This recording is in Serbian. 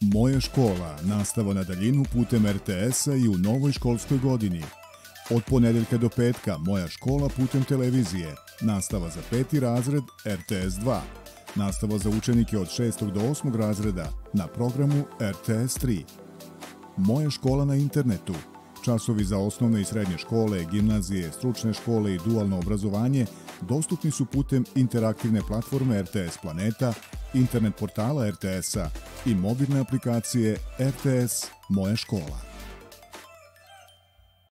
Moja škola, nastava na daljinu putem RTS-a i u novoj školskoj godini. Od ponedeljka do petka Moja škola putem televizije, nastava za peti razred RTS 2, nastava za učenike od 6. do 8. razreda na programu RTS 3. Moja škola na internetu, časovi za osnovne i srednje škole, gimnazije, stručne škole i dualno obrazovanje dostupni su putem interaktivne platforme RTS Planeta, internet portala RTS-a i mobilne aplikacije RTS Moja škola.